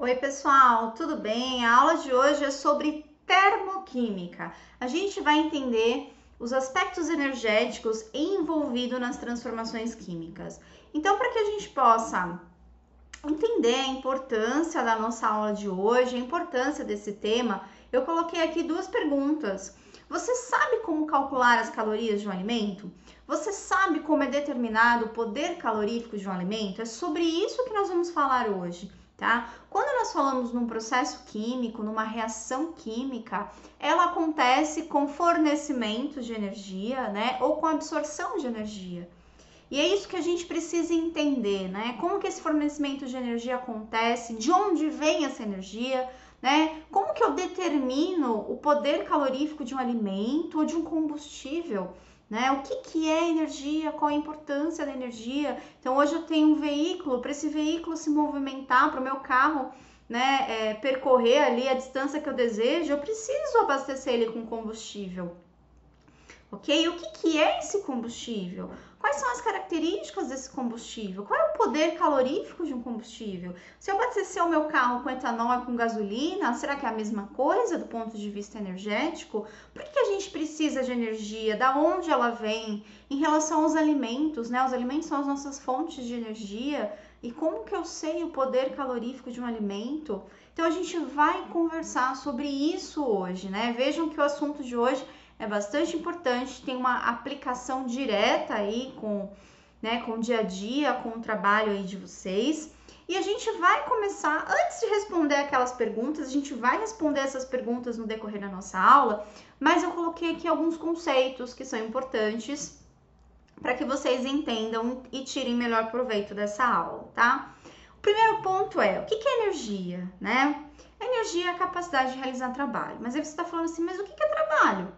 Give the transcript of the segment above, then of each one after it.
Oi, pessoal, tudo bem? A aula de hoje é sobre termoquímica. A gente vai entender os aspectos energéticos envolvidos nas transformações químicas. Então, para que a gente possa entender a importância da nossa aula de hoje, a importância desse tema, eu coloquei aqui duas perguntas. Você sabe como calcular as calorias de um alimento? Você sabe como é determinado o poder calorífico de um alimento? É sobre isso que nós vamos falar hoje tá? Quando nós falamos num processo químico, numa reação química, ela acontece com fornecimento de energia, né? Ou com absorção de energia. E é isso que a gente precisa entender, né? Como que esse fornecimento de energia acontece, de onde vem essa energia, né? Como que eu determino o poder calorífico de um alimento ou de um combustível? Né? O que, que é energia, qual a importância da energia. Então, hoje eu tenho um veículo, para esse veículo se movimentar, para o meu carro né, é, percorrer ali a distância que eu desejo, eu preciso abastecer ele com combustível. Ok? O que, que é esse combustível? Quais são as características desse combustível? Qual é o poder calorífico de um combustível? Se eu abastecer o meu carro com etanol e com gasolina, será que é a mesma coisa do ponto de vista energético? Por que a gente precisa de energia? Da onde ela vem? Em relação aos alimentos, né? Os alimentos são as nossas fontes de energia. E como que eu sei o poder calorífico de um alimento? Então a gente vai conversar sobre isso hoje, né? Vejam que o assunto de hoje é bastante importante, tem uma aplicação direta aí com, né, com o dia a dia, com o trabalho aí de vocês. E a gente vai começar, antes de responder aquelas perguntas, a gente vai responder essas perguntas no decorrer da nossa aula, mas eu coloquei aqui alguns conceitos que são importantes para que vocês entendam e tirem melhor proveito dessa aula, tá? O primeiro ponto é, o que é energia, né? Energia é a capacidade de realizar trabalho. Mas aí você está falando assim, mas o que é trabalho?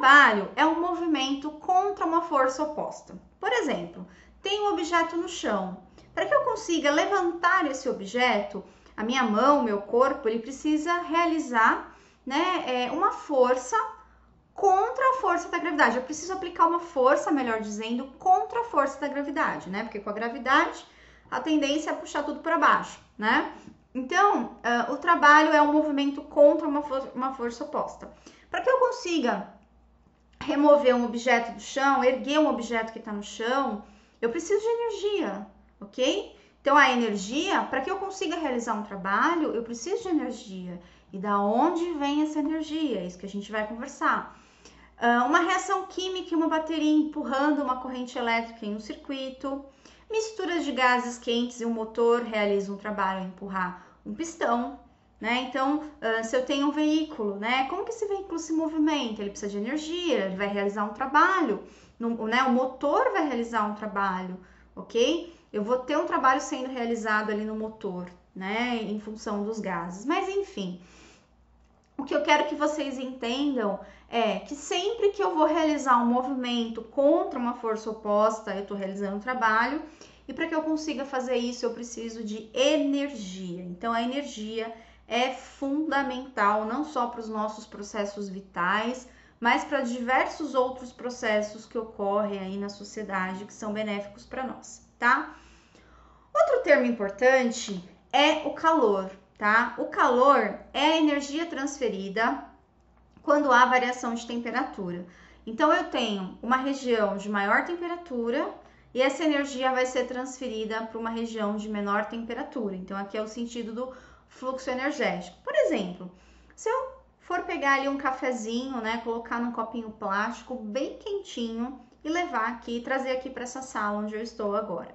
Trabalho é um movimento contra uma força oposta. Por exemplo, tem um objeto no chão. Para que eu consiga levantar esse objeto, a minha mão, meu corpo, ele precisa realizar né, é, uma força contra a força da gravidade. Eu preciso aplicar uma força, melhor dizendo, contra a força da gravidade, né? Porque com a gravidade a tendência é puxar tudo para baixo, né? Então, uh, o trabalho é um movimento contra uma, for uma força oposta. Para que eu consiga remover um objeto do chão, erguer um objeto que está no chão, eu preciso de energia, ok? Então, a energia, para que eu consiga realizar um trabalho, eu preciso de energia. E da onde vem essa energia? É isso que a gente vai conversar. Uh, uma reação química uma bateria empurrando uma corrente elétrica em um circuito. Misturas de gases quentes e um motor realizam um trabalho a empurrar um pistão né? Então, uh, se eu tenho um veículo, né? Como que esse veículo se movimenta? Ele precisa de energia, ele vai realizar um trabalho, no, né? O motor vai realizar um trabalho, ok? Eu vou ter um trabalho sendo realizado ali no motor, né? Em função dos gases. Mas enfim, o que eu quero que vocês entendam é que sempre que eu vou realizar um movimento contra uma força oposta, eu estou realizando um trabalho. E para que eu consiga fazer isso, eu preciso de energia. Então, a energia é fundamental não só para os nossos processos vitais, mas para diversos outros processos que ocorrem aí na sociedade que são benéficos para nós, tá? Outro termo importante é o calor, tá? O calor é a energia transferida quando há variação de temperatura. Então eu tenho uma região de maior temperatura e essa energia vai ser transferida para uma região de menor temperatura. Então aqui é o sentido do fluxo energético. Por exemplo, se eu for pegar ali um cafezinho, né, colocar num copinho plástico bem quentinho e levar aqui, trazer aqui para essa sala onde eu estou agora.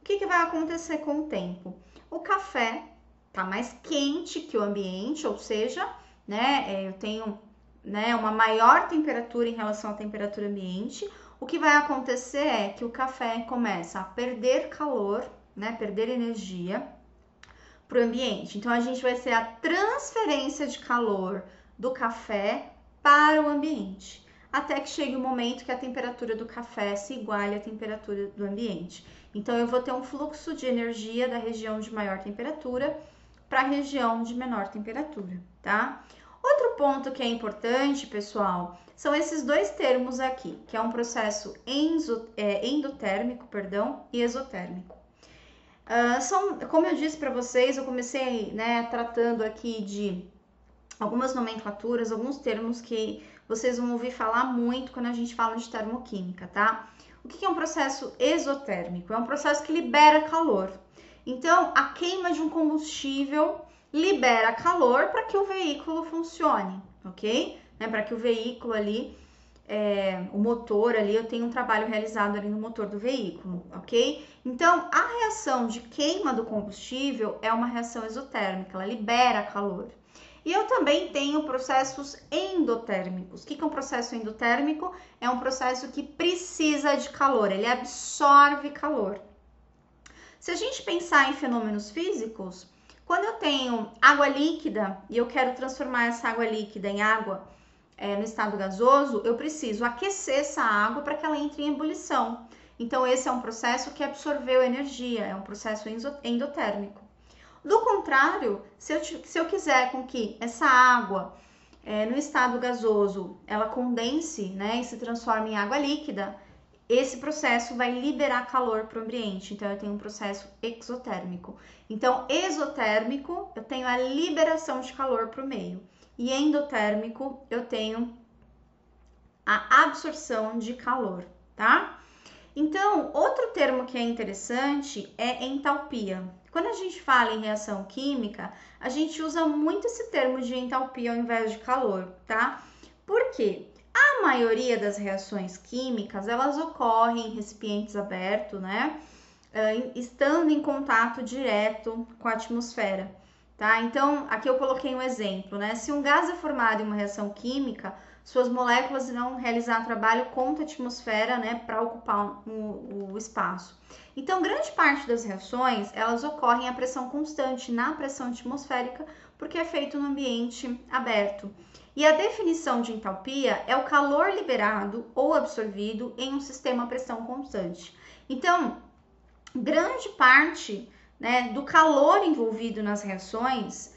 O que, que vai acontecer com o tempo? O café tá mais quente que o ambiente, ou seja, né, é, eu tenho né, uma maior temperatura em relação à temperatura ambiente. O que vai acontecer é que o café começa a perder calor, né, perder energia para o ambiente. Então, a gente vai ser a transferência de calor do café para o ambiente, até que chegue o momento que a temperatura do café se iguale à temperatura do ambiente. Então, eu vou ter um fluxo de energia da região de maior temperatura para a região de menor temperatura, tá? Outro ponto que é importante, pessoal, são esses dois termos aqui, que é um processo é, endotérmico, perdão, e exotérmico. Uh, são, como eu disse para vocês, eu comecei né, tratando aqui de algumas nomenclaturas, alguns termos que vocês vão ouvir falar muito quando a gente fala de termoquímica, tá? O que é um processo exotérmico? É um processo que libera calor. Então, a queima de um combustível libera calor para que o veículo funcione, ok? Né, para que o veículo ali, é, o motor ali, eu tenho um trabalho realizado ali no motor do veículo, ok? Então, a reação de queima do combustível é uma reação exotérmica, ela libera calor. E eu também tenho processos endotérmicos. O que é um processo endotérmico? É um processo que precisa de calor, ele absorve calor. Se a gente pensar em fenômenos físicos, quando eu tenho água líquida e eu quero transformar essa água líquida em água é, no estado gasoso, eu preciso aquecer essa água para que ela entre em ebulição. Então, esse é um processo que absorveu energia, é um processo endotérmico. Do contrário, se eu, se eu quiser com que essa água é, no estado gasoso ela condense né, e se transforme em água líquida, esse processo vai liberar calor para o ambiente. Então, eu tenho um processo exotérmico. Então, exotérmico, eu tenho a liberação de calor para o meio. E endotérmico, eu tenho a absorção de calor, tá? Então, outro termo que é interessante é entalpia. Quando a gente fala em reação química, a gente usa muito esse termo de entalpia ao invés de calor, tá? Por quê? A maioria das reações químicas, elas ocorrem em recipientes abertos, né? Estando em contato direto com a atmosfera, tá? Então, aqui eu coloquei um exemplo, né? Se um gás é formado em uma reação química, suas moléculas irão realizar trabalho contra a atmosfera, né, para ocupar o, o, espaço. Então, grande parte das reações, elas ocorrem a pressão constante na pressão atmosférica, porque é feito no ambiente aberto. E a definição de entalpia é o calor liberado ou absorvido em um sistema a pressão constante. Então, grande parte né, do calor envolvido nas reações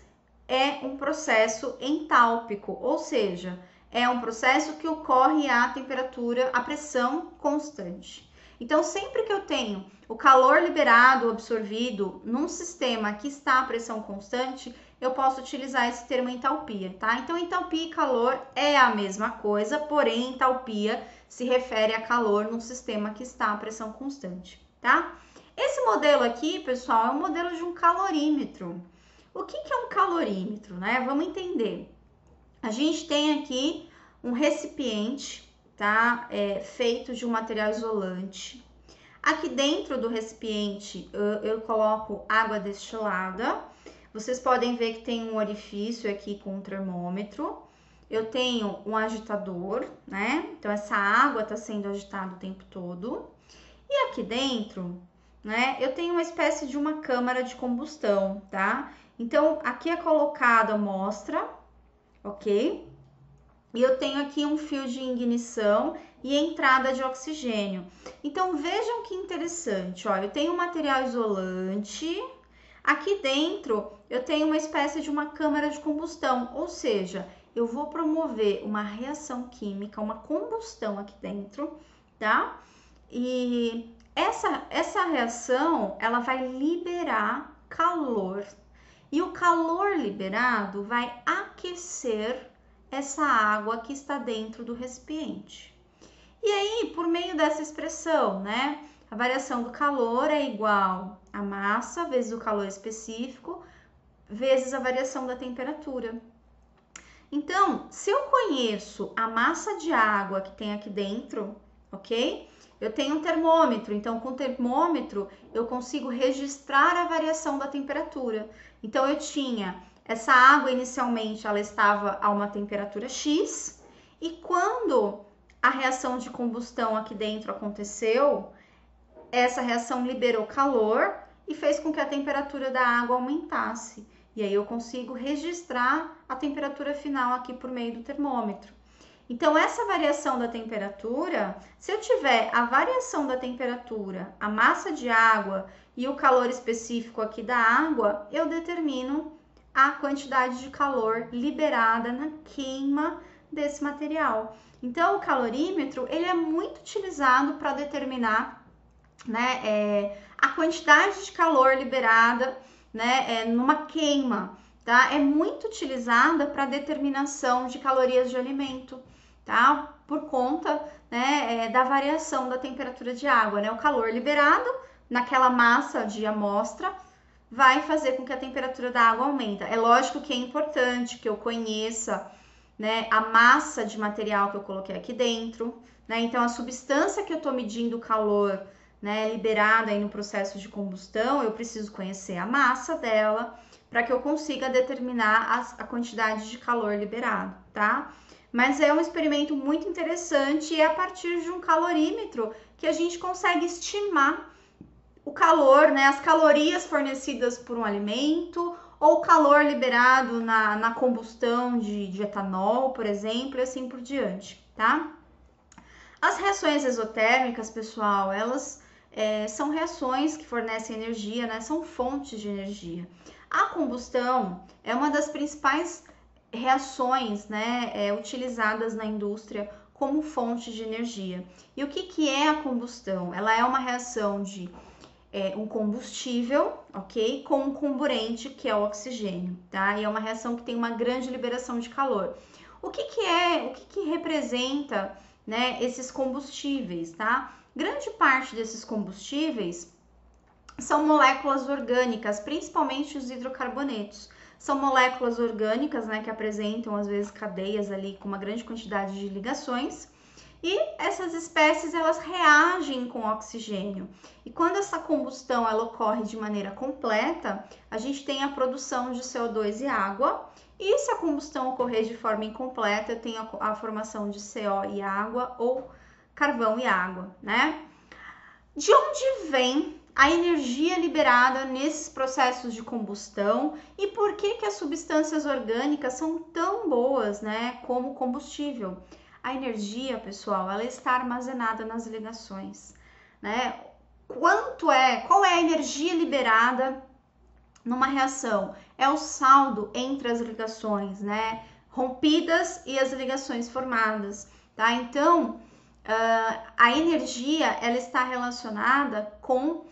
é um processo entálpico, ou seja, é um processo que ocorre à temperatura, à pressão constante. Então, sempre que eu tenho o calor liberado, absorvido num sistema que está à pressão constante, eu posso utilizar esse termo entalpia, tá? Então, entalpia e calor é a mesma coisa, porém, entalpia se refere a calor num sistema que está à pressão constante, tá? Esse modelo aqui, pessoal, é um modelo de um calorímetro. O que, que é um calorímetro, né? Vamos entender. A gente tem aqui um recipiente, tá? É, feito de um material isolante. Aqui dentro do recipiente eu, eu coloco água destilada. Vocês podem ver que tem um orifício aqui com um termômetro. Eu tenho um agitador, né? Então essa água está sendo agitada o tempo todo. E aqui dentro, né? Eu tenho uma espécie de uma câmara de combustão, tá? Então aqui é colocada a amostra ok? E eu tenho aqui um fio de ignição e entrada de oxigênio. Então vejam que interessante, ó, eu tenho um material isolante. Aqui dentro eu tenho uma espécie de uma câmara de combustão, ou seja, eu vou promover uma reação química, uma combustão aqui dentro, tá? E essa, essa reação ela vai liberar calor e o calor liberado vai aquecer essa água que está dentro do recipiente. E aí, por meio dessa expressão, né? A variação do calor é igual a massa vezes o calor específico vezes a variação da temperatura. Então, se eu conheço a massa de água que tem aqui dentro, ok? Eu tenho um termômetro, então com o termômetro eu consigo registrar a variação da temperatura. Então eu tinha essa água inicialmente ela estava a uma temperatura X e quando a reação de combustão aqui dentro aconteceu, essa reação liberou calor e fez com que a temperatura da água aumentasse. E aí eu consigo registrar a temperatura final aqui por meio do termômetro. Então, essa variação da temperatura, se eu tiver a variação da temperatura, a massa de água e o calor específico aqui da água, eu determino a quantidade de calor liberada na queima desse material. Então, o calorímetro ele é muito utilizado para determinar né, é, a quantidade de calor liberada, né, é, numa queima, tá? É muito utilizada para determinação de calorias de alimento, tá? Por conta, né, é, da variação da temperatura de água, né? O calor liberado naquela massa de amostra vai fazer com que a temperatura da água aumenta. É lógico que é importante que eu conheça né, a massa de material que eu coloquei aqui dentro, né? Então a substância que eu estou medindo o calor, né, liberada aí no processo de combustão, eu preciso conhecer a massa dela para que eu consiga determinar a quantidade de calor liberado, tá? Mas é um experimento muito interessante e é a partir de um calorímetro que a gente consegue estimar o calor, né, as calorias fornecidas por um alimento ou o calor liberado na, na combustão de, de etanol, por exemplo, e assim por diante, tá? As reações exotérmicas, pessoal, elas é, são reações que fornecem energia, né? São fontes de energia. A combustão é uma das principais reações, né, é, utilizadas na indústria como fonte de energia. E o que, que é a combustão? Ela é uma reação de é, um combustível, ok? Com um comburente, que é o oxigênio, tá? E é uma reação que tem uma grande liberação de calor. O que, que é, o que, que representa, né, esses combustíveis, tá? Grande parte desses combustíveis são moléculas orgânicas, principalmente os hidrocarbonetos. São moléculas orgânicas, né, que apresentam às vezes cadeias ali com uma grande quantidade de ligações e essas espécies elas reagem com oxigênio. E quando essa combustão ela ocorre de maneira completa, a gente tem a produção de CO2 e água. E se a combustão ocorrer de forma incompleta, tem a, a formação de CO e água ou carvão e água, né? De onde vem a energia liberada nesses processos de combustão e por que que as substâncias orgânicas são tão boas, né, como combustível? A energia, pessoal, ela está armazenada nas ligações, né? Quanto é, qual é a energia liberada numa reação? É o saldo entre as ligações, né? Rompidas e as ligações formadas, tá? Então, uh, a energia, ela está relacionada com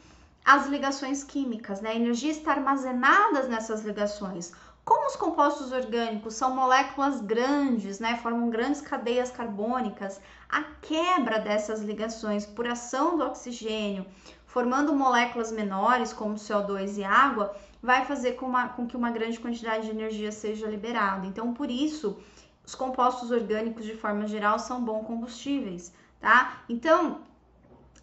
as ligações químicas, né? A energia está armazenada nessas ligações. Como os compostos orgânicos são moléculas grandes, né, formam grandes cadeias carbônicas, a quebra dessas ligações por ação do oxigênio, formando moléculas menores, como CO2 e água, vai fazer com, uma, com que uma grande quantidade de energia seja liberada. Então, por isso, os compostos orgânicos, de forma geral, são bons combustíveis, tá? Então,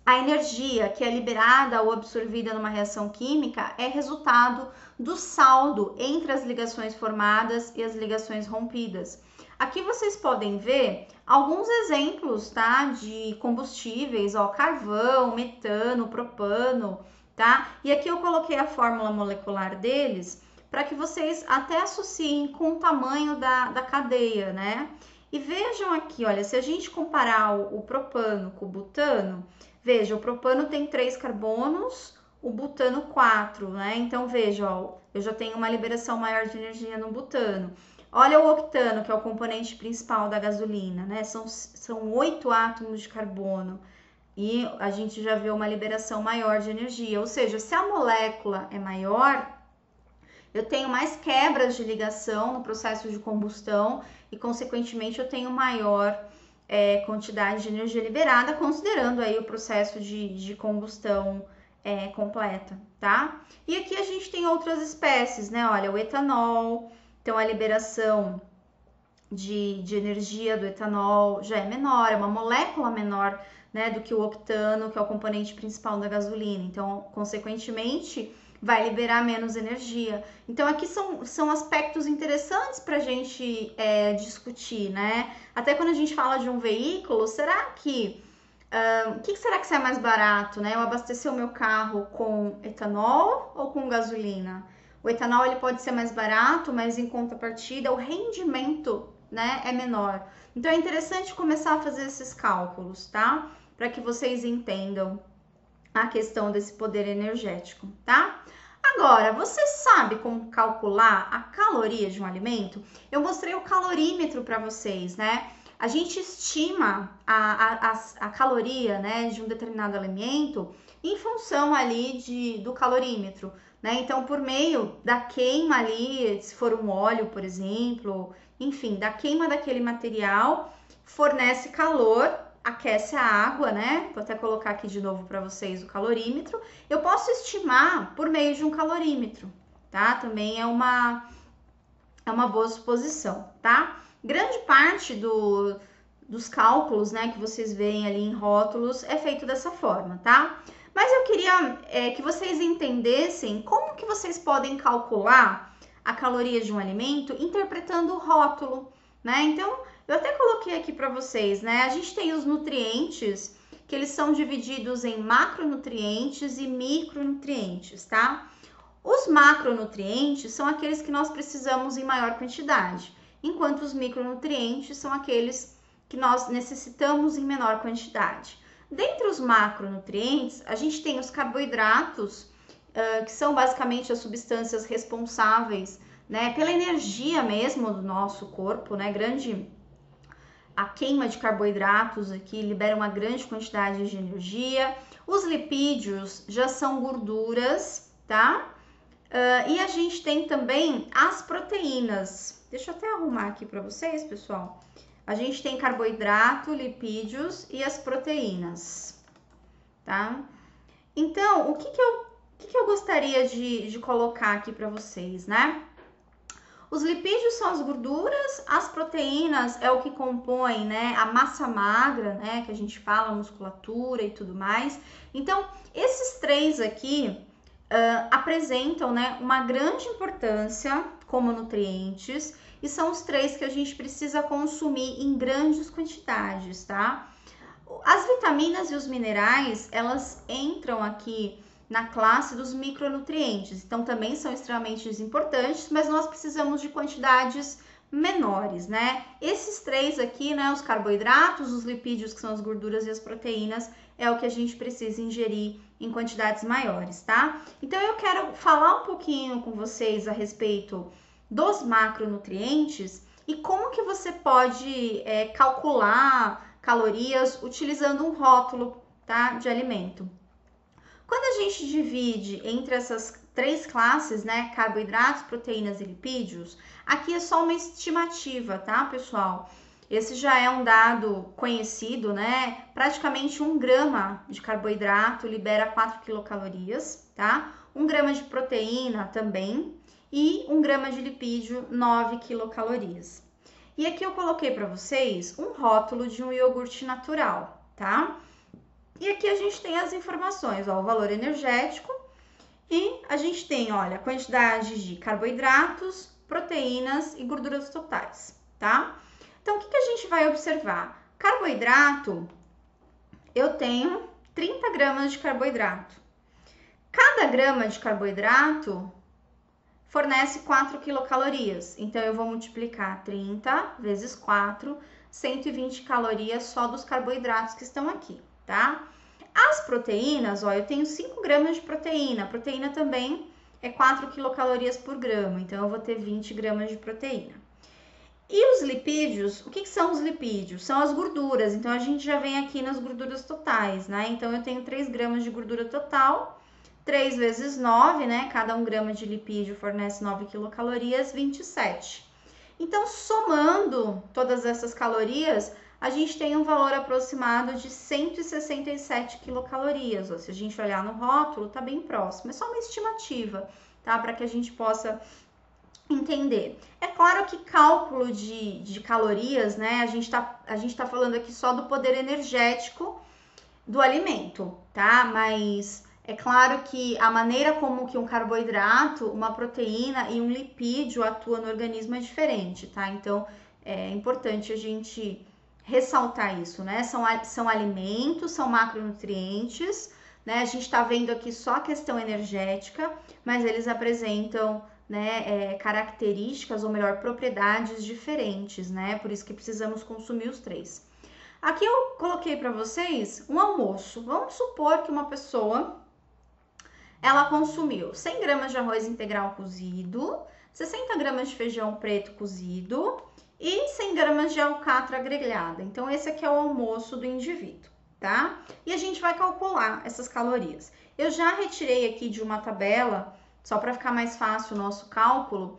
a energia que é liberada ou absorvida numa reação química é resultado do saldo entre as ligações formadas e as ligações rompidas. Aqui vocês podem ver alguns exemplos, tá, de combustíveis, ó, carvão, metano, propano, tá? E aqui eu coloquei a fórmula molecular deles para que vocês até associem com o tamanho da, da cadeia, né? E vejam aqui, olha, se a gente comparar o, o propano com o butano, Veja, o propano tem três carbonos, o butano quatro, né? Então veja, ó, eu já tenho uma liberação maior de energia no butano. Olha o octano, que é o componente principal da gasolina, né? São, são oito átomos de carbono e a gente já vê uma liberação maior de energia. Ou seja, se a molécula é maior, eu tenho mais quebras de ligação no processo de combustão e, consequentemente, eu tenho maior é, quantidade de energia liberada, considerando aí o processo de, de combustão é, completa, tá? E aqui a gente tem outras espécies, né? Olha, o etanol, então a liberação de, de energia do etanol já é menor, é uma molécula menor, né, do que o octano, que é o componente principal da gasolina. Então, consequentemente, vai liberar menos energia. Então, aqui são, são aspectos interessantes para a gente é, discutir, né? Até quando a gente fala de um veículo, será que. O que, que será que sai mais barato, né? Eu abastecer o meu carro com etanol ou com gasolina? O etanol ele pode ser mais barato, mas em contrapartida o rendimento, né, é menor. Então é interessante começar a fazer esses cálculos, tá? Para que vocês entendam a questão desse poder energético, tá? Agora, você sabe como calcular a caloria de um alimento? Eu mostrei o calorímetro para vocês, né? A gente estima a, a, a, caloria né, de um determinado alimento em função ali de, do calorímetro. Né? Então, por meio da queima ali, se for um óleo, por exemplo, enfim, da queima daquele material, fornece calor, aquece a água, né? Vou até colocar aqui de novo para vocês o calorímetro. Eu posso estimar por meio de um calorímetro, tá? Também é uma é uma boa suposição, tá? Grande parte do, dos cálculos, né, que vocês veem ali em rótulos é feito dessa forma, tá? Mas eu queria é, que vocês entendessem como que vocês podem calcular a caloria de um alimento interpretando o rótulo, né? Então, eu até coloquei aqui para vocês, né? A gente tem os nutrientes que eles são divididos em macronutrientes e micronutrientes, tá? Os macronutrientes são aqueles que nós precisamos em maior quantidade, enquanto os micronutrientes são aqueles que nós necessitamos em menor quantidade. Dentre os macronutrientes, a gente tem os carboidratos, que são basicamente as substâncias responsáveis né, pela energia mesmo do nosso corpo, né? Grande a queima de carboidratos aqui libera uma grande quantidade de energia. Os lipídios já são gorduras, tá? Uh, e a gente tem também as proteínas. Deixa eu até arrumar aqui para vocês, pessoal. A gente tem carboidrato, lipídios e as proteínas, tá? Então, o que, que, eu, o que, que eu gostaria de, de colocar aqui para vocês, né? Os lipídios são as gorduras, as proteínas é o que compõe, né, a massa magra, né, que a gente fala, musculatura e tudo mais. Então, esses três aqui uh, apresentam né, uma grande importância como nutrientes e são os três que a gente precisa consumir em grandes quantidades, tá? As vitaminas e os minerais, elas entram aqui na classe dos micronutrientes, então também são extremamente importantes, mas nós precisamos de quantidades menores, né? Esses três aqui, né, os carboidratos, os lipídios, que são as gorduras e as proteínas, é o que a gente precisa ingerir em quantidades maiores, tá? Então eu quero falar um pouquinho com vocês a respeito dos macronutrientes e como que você pode é, calcular calorias utilizando um rótulo, tá, de alimento. Quando a gente divide entre essas três classes, né, carboidratos, proteínas e lipídios, aqui é só uma estimativa, tá, pessoal? Esse já é um dado conhecido, né? Praticamente um grama de carboidrato libera 4 quilocalorias, tá? Um grama de proteína também e um grama de lipídio 9 quilocalorias. E aqui eu coloquei para vocês um rótulo de um iogurte natural, tá? E aqui a gente tem as informações, ó, o valor energético e a gente tem, olha, quantidade de carboidratos, proteínas e gorduras totais, tá? Então, o que, que a gente vai observar? Carboidrato, eu tenho 30 gramas de carboidrato. Cada grama de carboidrato fornece 4 quilocalorias. Então, eu vou multiplicar 30 vezes 4, 120 calorias só dos carboidratos que estão aqui, tá? As proteínas, ó, eu tenho 5 gramas de proteína. Proteína também é 4 quilocalorias por grama, então eu vou ter 20 gramas de proteína. E os lipídios, o que, que, são os lipídios? São as gorduras, então a gente já vem aqui nas gorduras totais, né? Então eu tenho 3 gramas de gordura total, 3 vezes 9, né? Cada 1 grama de lipídio fornece 9 quilocalorias, 27. Então, somando todas essas calorias, a gente tem um valor aproximado de 167 quilocalorias. Ou se a gente olhar no rótulo, tá bem próximo. É só uma estimativa, tá? Para que a gente possa entender. É claro que cálculo de, de calorias, né? A gente, tá, a gente tá falando aqui só do poder energético do alimento, tá? Mas é claro que a maneira como que um carboidrato, uma proteína e um lipídio atuam no organismo é diferente, tá? Então é importante a gente ressaltar isso, né? São, são alimentos, são macronutrientes, né? A gente tá vendo aqui só a questão energética, mas eles apresentam né, é, características, ou melhor, propriedades diferentes, né? Por isso que precisamos consumir os três. Aqui eu coloquei para vocês um almoço. Vamos supor que uma pessoa ela consumiu 100 gramas de arroz integral cozido, 60 gramas de feijão preto cozido e 100 gramas de alcatra grelhada. Então, esse aqui é o almoço do indivíduo, tá? E a gente vai calcular essas calorias. Eu já retirei aqui de uma tabela, só para ficar mais fácil o nosso cálculo.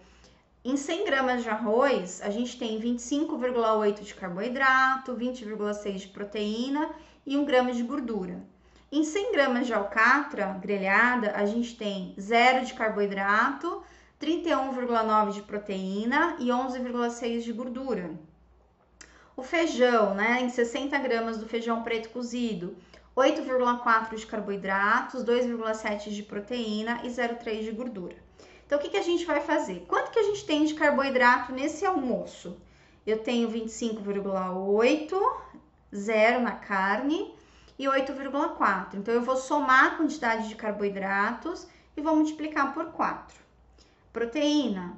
Em 100 gramas de arroz, a gente tem 25,8 de carboidrato, 20,6 de proteína e 1 grama de gordura. Em 100 gramas de alcatra grelhada, a gente tem 0 de carboidrato, 31,9 de proteína e 11,6 de gordura. O feijão, né, em 60 gramas do feijão preto cozido, 8,4 de carboidratos, 2,7 de proteína e 0,3 de gordura. Então, o que, que a gente vai fazer? Quanto que a gente tem de carboidrato nesse almoço? Eu tenho 25,8, 0 na carne e 8,4. Então, eu vou somar a quantidade de carboidratos e vou multiplicar por 4. Proteína,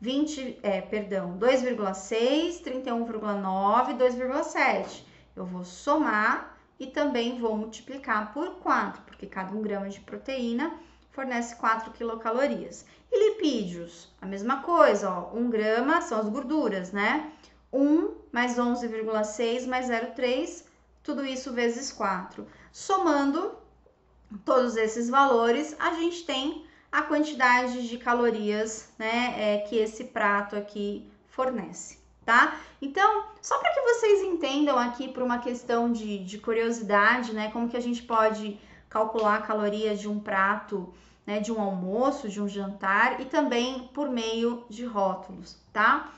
20, é, perdão, 2,6, 31,9, 2,7. Eu vou somar e também vou multiplicar por 4, porque cada 1 grama de proteína fornece 4 quilocalorias. E lipídios, a mesma coisa, ó, 1 grama são as gorduras, né? 1 mais 11,6 mais 0,3, tudo isso vezes 4. Somando todos esses valores, a gente tem a quantidade de calorias né, é, que esse prato aqui fornece, tá? Então, só para que vocês entendam aqui por uma questão de, de curiosidade, né, como que a gente pode calcular calorias de um prato, né, de um almoço, de um jantar e também por meio de rótulos, tá?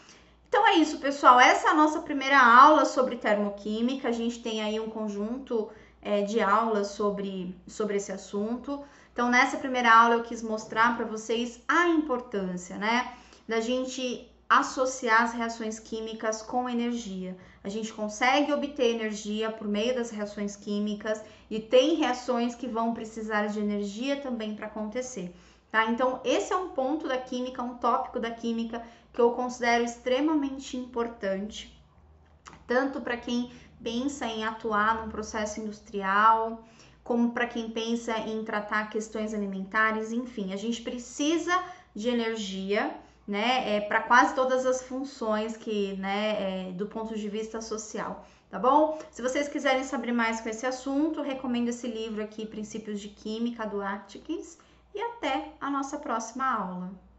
Então é isso, pessoal. Essa é a nossa primeira aula sobre termoquímica. A gente tem aí um conjunto é, de aulas sobre, sobre esse assunto. Então, nessa primeira aula, eu quis mostrar para vocês a importância, né, da gente associar as reações químicas com energia. A gente consegue obter energia por meio das reações químicas e tem reações que vão precisar de energia também para acontecer. Tá? Então, esse é um ponto da química, um tópico da química que eu considero extremamente importante, tanto para quem pensa em atuar num processo industrial, como para quem pensa em tratar questões alimentares, enfim, a gente precisa de energia, né, é, para quase todas as funções que, né, é, do ponto de vista social, tá bom? Se vocês quiserem saber mais com esse assunto, recomendo esse livro aqui, Princípios de Química, do Atkins, e até a nossa próxima aula.